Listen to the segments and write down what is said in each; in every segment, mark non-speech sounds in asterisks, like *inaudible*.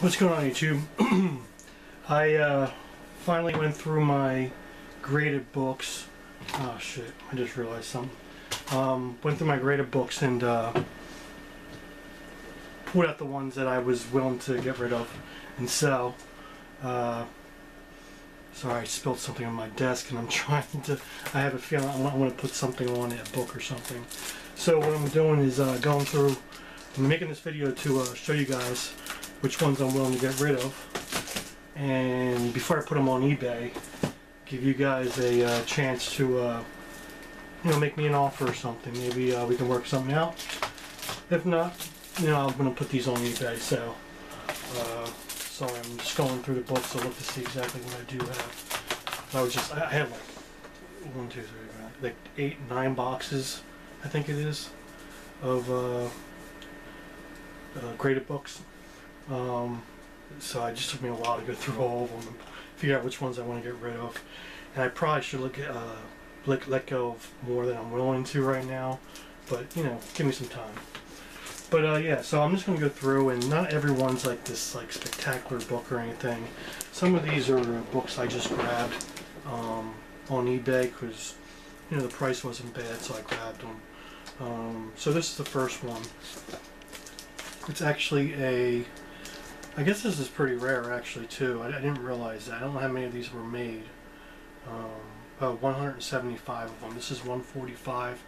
What's going on YouTube? *clears throat* I uh, finally went through my graded books. Oh shit, I just realized something. Um, went through my graded books and uh, pulled out the ones that I was willing to get rid of and sell. Uh, sorry, I spilled something on my desk and I'm *laughs* trying to, I have a feeling I want, to put something on a book or something. So what I'm doing is uh, going through, I'm making this video to uh, show you guys which ones I'm willing to get rid of. And before I put them on eBay, give you guys a uh, chance to, uh, you know, make me an offer or something. Maybe uh, we can work something out. If not, you know, I'm going to put these on eBay. So, uh, sorry, I'm just going through the books to look to see exactly what I do have. I was just, I had like one, two, three, like eight, nine boxes, I think it is, of uh, uh, graded books. Um, so it just took me a while to go through all of them and figure out which ones I want to get rid of. And I probably should look at, uh, let, let go of more than I'm willing to right now. But, you know, give me some time. But, uh, yeah, so I'm just going to go through, and not everyone's like this, like, spectacular book or anything. Some of these are books I just grabbed um, on eBay because, you know, the price wasn't bad, so I grabbed them. Um, so this is the first one. It's actually a I guess this is pretty rare actually too. I, I, didn't realize that. I don't know how many of these were made. Um, oh, 175 of them. This is 145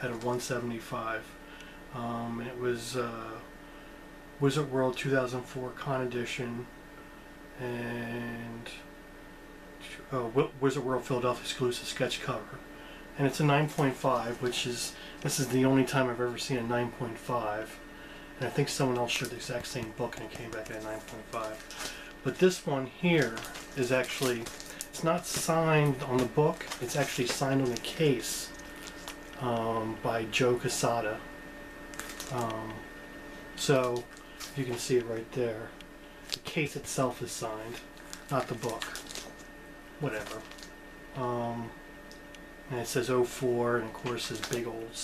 out of 175. Um, and it was uh, Wizard World 2004 Con Edition and uh, Wizard World Philadelphia exclusive sketch cover. And it's a 9.5, which is, this is the only time I've ever seen a 9.5. And I think someone else showed the exact same book and it came back at 9.5. But this one here is actually, it's not signed on the book, it's actually signed on the case um, by Joe Quesada. Um, so you can see it right there. The case itself is signed, not the book. Whatever. Um, and it says 04, and of course this big old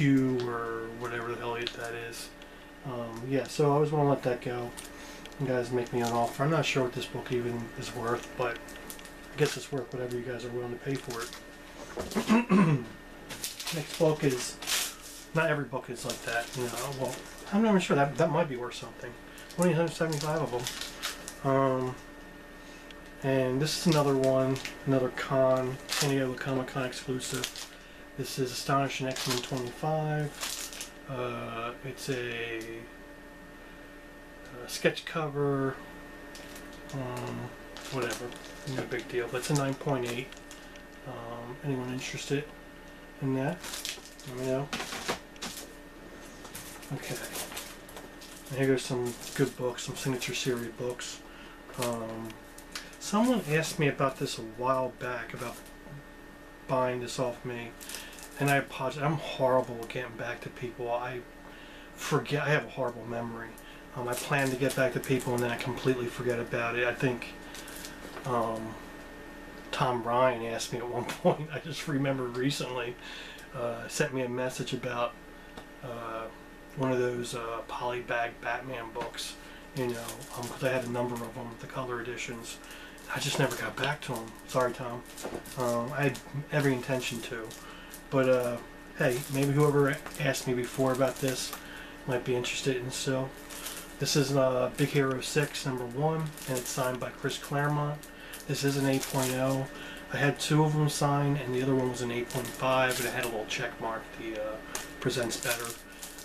Or whatever the hell that is. Um, yeah, so I always want to let that go. You guys make me an offer. I'm not sure what this book even is worth, but I guess it's worth whatever you guys are willing to pay for it. *clears throat* Next book is not every book is like that, you know. Well, I'm not even sure that that might be worth something. 175 of them. Um, and this is another one, another con, San Diego Comic Con exclusive. This is Astonishing X-Men 25. Uh, it's a, a, sketch cover. Um, whatever. No big deal. It's a 9.8. Um, anyone interested in that? Let me know. Okay. And here goes some good books, some signature series books. Um, someone asked me about this a while back about buying this off me and I apologize. I'm horrible at getting back to people. I forget. I have a horrible memory. Um, I plan to get back to people and then I completely forget about it. I think um, Tom Ryan asked me at one *laughs* point. I just remembered recently. Uh, sent me a message about uh, one of those uh, polybag Batman books. You know, because um, I had a number of them, the color editions. I just never got back to him. Sorry, Tom. Um, I had every intention to. But uh, hey, maybe whoever asked me before about this might be interested in still. This is uh, Big Hero 6, number 1, and it's signed by Chris Claremont. This is an 8.0. I had two of them signed, and the other one was an 8.5, but it had a little check mark. The uh, presents better.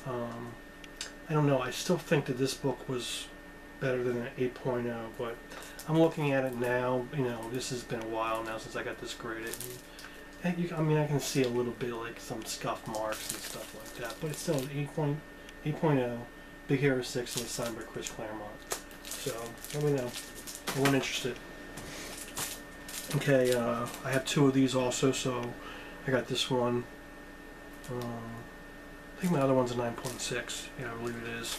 Um, I don't know. I still think that this book was better than an 8.0, but I'm looking at it now. You know, this has been a while now since I got this graded. And you, I mean, I can see a little bit like some scuff marks and stuff like that, but it's still 8.0, Big Hero 6, and it's signed by Chris Claremont. So, let me know. I wasn't interested. Okay, uh, I have two of these also, so I got this one. Um, I think my other one's a 9.6. Yeah, I believe it is.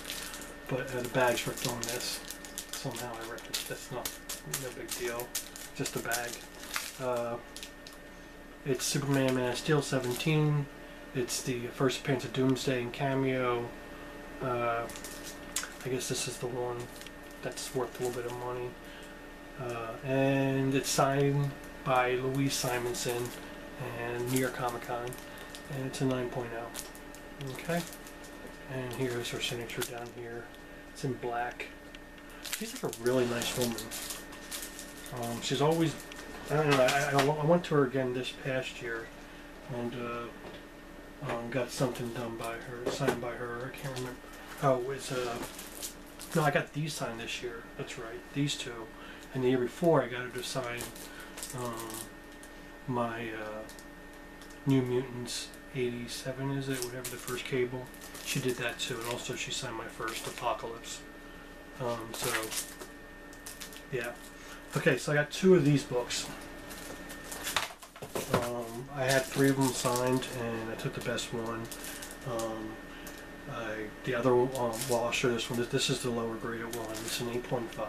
But uh, the bag's ripped on this. Somehow I ripped it. That's not no big deal. Just a bag. Uh, it's Superman Man of Steel 17. It's the first appearance of Doomsday and Cameo. Uh, I guess this is the one that's worth a little bit of money. Uh, and it's signed by Louise Simonson and New York Comic Con, and it's a 9.0. Okay, and here's her signature down here. It's in black. She's like a really nice woman. Um, she's always, I don't know, I, I, went to her again this past year, and uh, um, got something done by her, signed by her. I can't remember. Oh, it was uh, no, I got these signed this year. That's right, these two. And the year before, I got her to sign um, my uh, New Mutants 87, is it? Whatever the first cable. She did that too, and also she signed my first Apocalypse. Um, so, yeah. Okay, so I got two of these books. Um, I had three of them signed, and I took the best one. Um, I, the other one, um, well, I'll show this one. This, this is the lower graded one. It's an 8.5.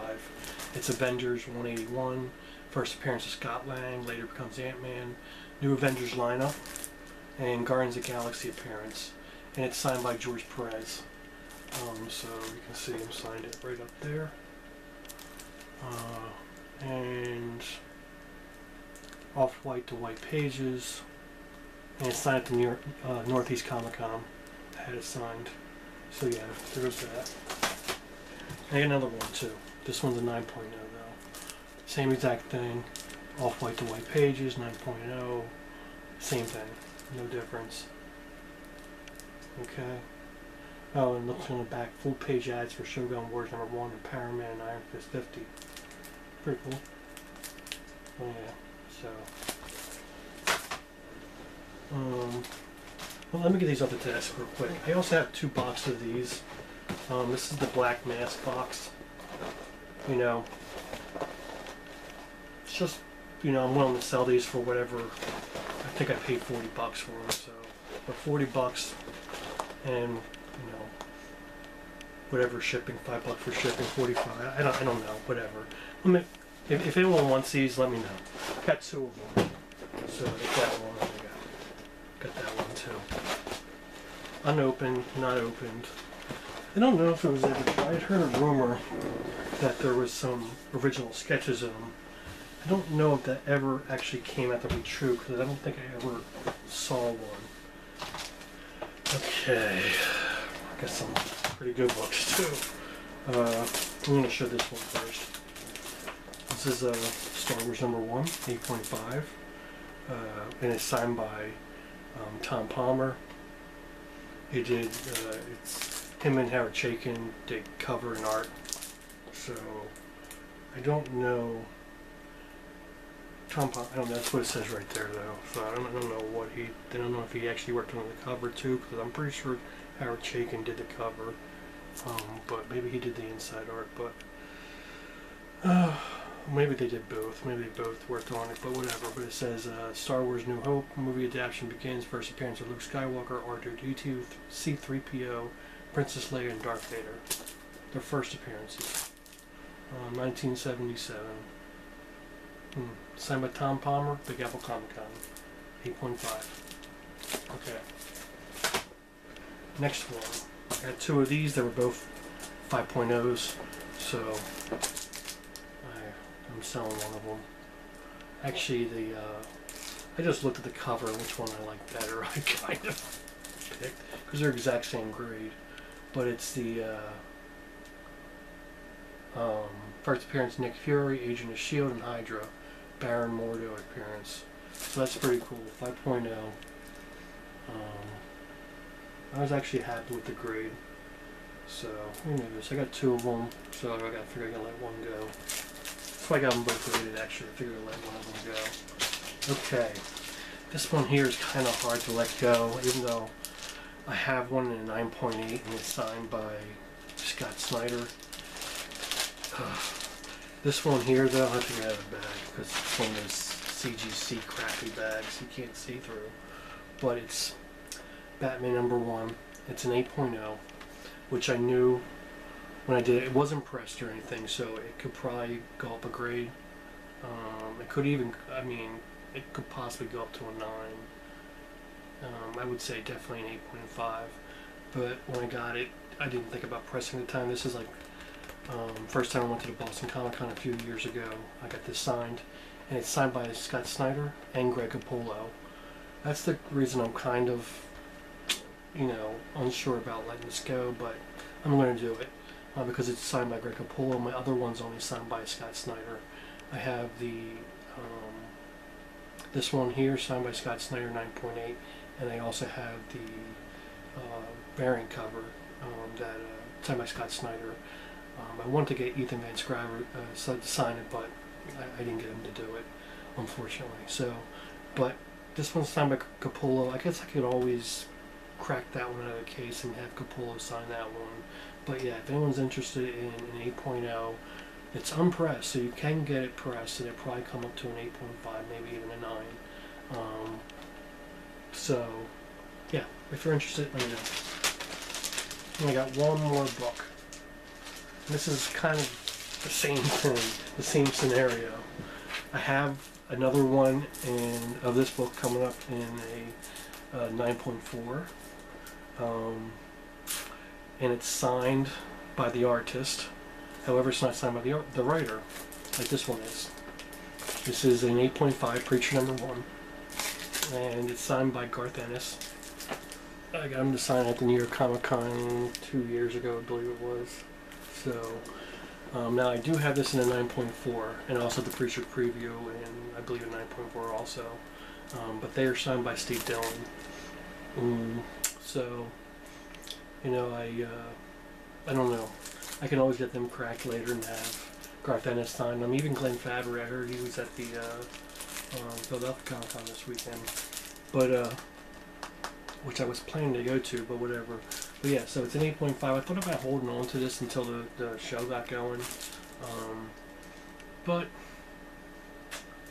It's Avengers 181. First appearance of Scott Lang, later becomes Ant-Man. New Avengers lineup, and Guardians of Galaxy appearance. And it's signed by George Perez. Um, so you can see him signed it right up there. Uh, and off-white to white pages. And signed at the New York, uh, Northeast Comic Con. I had it signed. So yeah, there's that. Got another one too. This one's a 9.0 though. Same exact thing. Off-white to white pages, 9.0. Same thing. No difference. Okay. Oh, and looks on the back, full page ads for Shogun Wars number one and Power Man and Iron Fist 50. Pretty cool. Oh yeah, so. Um, well, let me get these off the desk real quick. I also have two boxes of these. Um, this is the Black Mask box. You know, it's just, you know, I'm willing to sell these for whatever. I think I paid 40 bucks for them, so. For 40 bucks, and you know whatever shipping five bucks for shipping 45 I don't I don't know whatever. I mean, if, if anyone wants these let me know. I got two of them. So got that one I got, got that one too. Unopened not opened. I don't know if it was ever I had heard a rumor that there was some original sketches of them I don't know if that ever actually came out to be true because I don't think I ever saw one. Okay, got some pretty good books too. Uh, I'm going to show this one first. This is uh, Star Wars number one, 8.5, uh, and it's signed by um, Tom Palmer. He did, uh, it's him and Howard Chaykin did cover and art. So, I don't know Tom, I don't know. That's what it says right there, though. So I don't, I don't know what he. I don't know if he actually worked on the cover too, because I'm pretty sure Howard Chaykin did the cover. Um, but maybe he did the inside art. But uh, maybe they did both. Maybe they both worked on it. But whatever. But it says uh, Star Wars: New Hope movie adaptation begins. First appearance of Luke Skywalker, R2D2, C3PO, Princess Leia, and Darth Vader. Their first appearances. Uh, 1977. Hmm. Signed by Tom Palmer, Big Apple Comic Con. 8.5. Okay. Next one. I got two of these. They were both 5.0s. So I, I'm selling one of them. Actually, the uh, I just looked at the cover, which one I like better. *laughs* I kind of picked because they're exact same grade, but it's the uh, um, first appearance Nick Fury, Agent of Shield, and Hydra. Baron Mordo appearance. So that's pretty cool. 5.0. Um, I was actually happy with the grade. So, knows? I got two of them, so I got to figure I can let one go. So I got them both graded actually. I figured I'd let one of them go. Okay. This one here is kind of hard to let go, even though I have one in a 9.8 and it's signed by Scott Snyder. *sighs* This one here, though, I have to get out of the bag because it's one of those CGC crappy bags you can't see through. But it's Batman number one. It's an 8.0, which I knew when I did it. It wasn't pressed or anything, so it could probably go up a grade. Um, it could even, I mean, it could possibly go up to a 9. Um, I would say definitely an 8.5. But when I got it, I didn't think about pressing the time. This is like um, first time I went to the Boston Comic Con a few years ago. I got this signed, and it's signed by Scott Snyder and Greg Capullo. That's the reason I'm kind of, you know, unsure about letting this go, but I'm going to do it uh, because it's signed by Greg Capullo. My other one's only signed by Scott Snyder. I have the um, this one here signed by Scott Snyder 9.8, and I also have the uh, variant cover um, that uh, signed by Scott Snyder. Um, I wanted to get Ethan Van Sciver uh, to sign it, but I, I didn't get him to do it, unfortunately. So, but this one's signed by Capullo. I guess I could always crack that one out of the case and have Capullo sign that one. But yeah, if anyone's interested in an 8.0, it's unpressed, so you can get it pressed, and it'll probably come up to an 8.5, maybe even a 9. Um, so, yeah, if you're interested, let me know. And I got one more book. This is kind of the same thing, the same scenario. I have another one in of this book coming up in a uh, 9.4, um, and it's signed by the artist. However, it's not signed by the the writer, like this one is. This is an 8.5 Preacher number one, and it's signed by Garth Ennis. I got him to sign at the New York Comic Con two years ago, I believe it was. So um, now I do have this in a 9.4, and also the Preacher preview, and I believe a 9.4 also. Um, but they are signed by Steve Dillon. Mm, so, you know, I uh, I don't know. I can always get them cracked later and have Garth Ennis sign them. Even Glenn Fabry, I heard he was at the uh, um, Philadelphia Comic Con this weekend. But uh, which I was planning to go to, but whatever. But yeah, so it's an 8.5. I thought about holding on to this until the, the show got going. Um, but,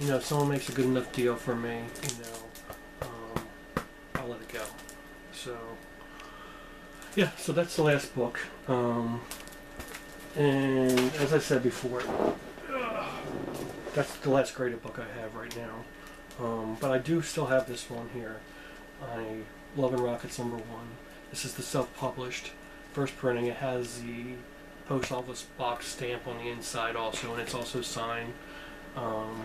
you know, if someone makes a good enough deal for me, you know, um, I'll let it go. So, yeah, so that's the last book. Um, and as I said before, that's the last graded book I have right now. Um, but I do still have this one here. I Love and Rockets number one. This is the self-published first printing. It has the post office box stamp on the inside also, and it's also signed um,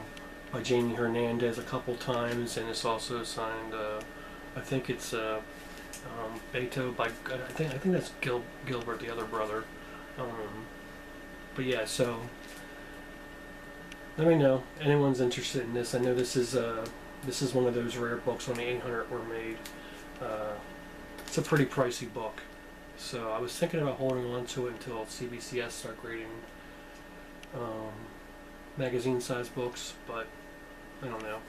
by Jamie Hernandez a couple times, and it's also signed. Uh, I think it's uh, um, by. I think I think that's Gil, Gilbert, the other brother. Um, but yeah, so let me know anyone's interested in this. I know this is uh, this is one of those rare books only 800 were made. Uh, it's a pretty pricey book, so I was thinking about holding on to it until CBCS start grading um, magazine-sized books, but I don't know.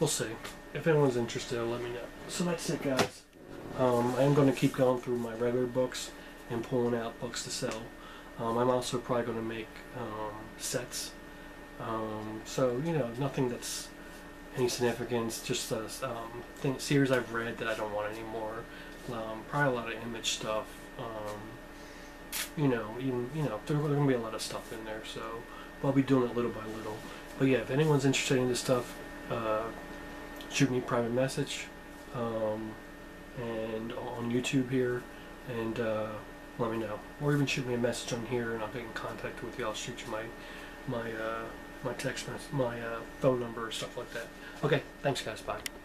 We'll see. If anyone's interested, let me know. So that's it, guys. Um, I am going to keep going through my regular books and pulling out books to sell. Um, I'm also probably going to make um, sets. Um, so you know, nothing that's any significance. Just a um, thing, series I've read that I don't want anymore. Um, probably a lot of image stuff. You know, even you know, there's gonna be a lot of stuff in there. So I'll be doing it little by little. But yeah, if anyone's interested in this stuff, uh, shoot me a private message, um, and on YouTube here, and uh, let me know. Or even shoot me a message on here, and I'll get in contact with you. I'll shoot you my my uh, my text my uh, phone number, stuff like that. Okay, thanks guys. Bye.